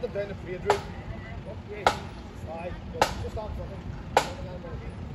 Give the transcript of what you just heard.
Hold them down the play, Drew. Up. Aye, just on from him.